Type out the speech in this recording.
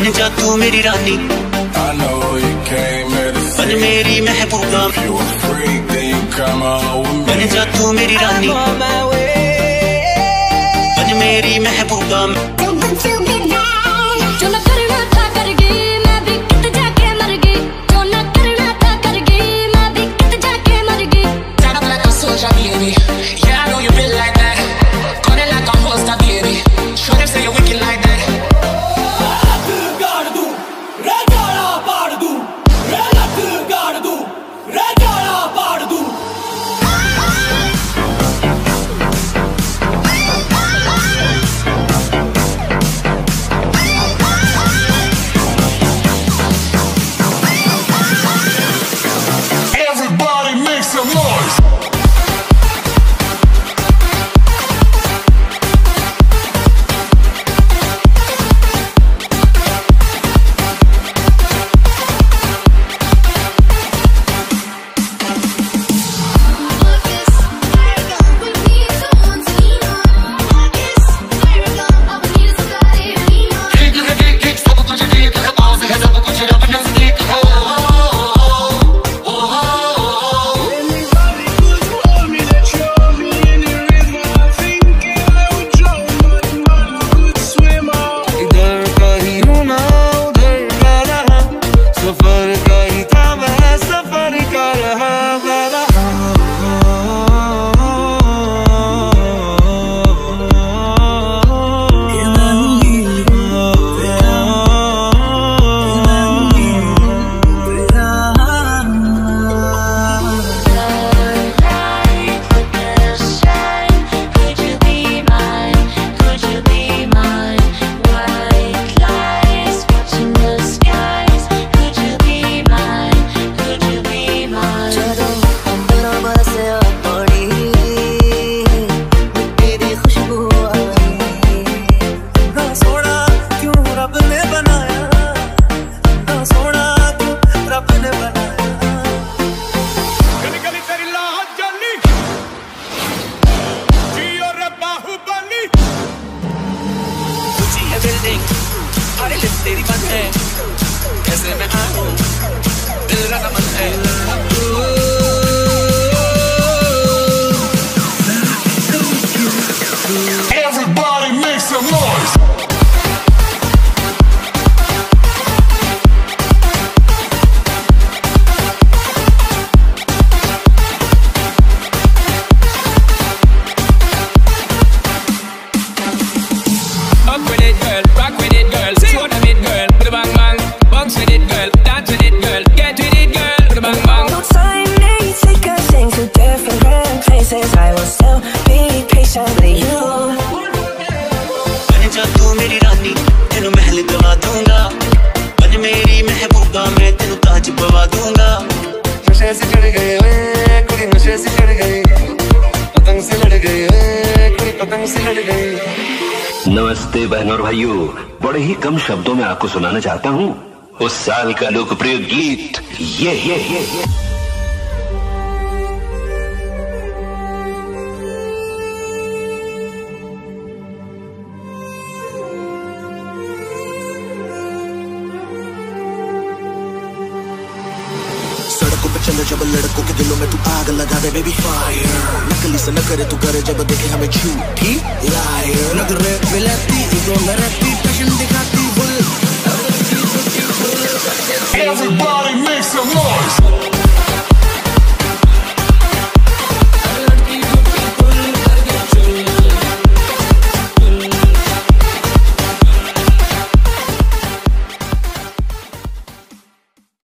बन जा तू मेरी रानी। बन मेरी महबूबा। बन जा तू मेरी रानी। बन मेरी महबूबा। ऊँची है बिल्डिंग अरे लिफ्ट तेरी बंद है कैसे मैं आऊँ दिल रजामंद है Everybody make some noise. मेरी रानी, तेनू महल दवा दूँगा। बन मेरी महबूबा, मैं तेनू ताज पवा दूँगा। नशे से चढ़ गए कुड़ी नशे से चढ़ गई। पतंग से लड़ गई ओए कुड़ी पतंग से लड़ गई। नमस्ते बहनों और भाइयों, बड़े ही कम शब्दों में आपको सुनाना चाहता हूँ। उस साल का लोकप्रिय गीत, ये ये ये ये। चले जब लड़कों के दिलों में तू आग लगा दे बेबी फायर नकली से न करे, तू करे जब देखे हमें झूठी। लायर नगर मिलाती ईगो में रहती पैशन दिखाती, बुल। Everybody make some noise.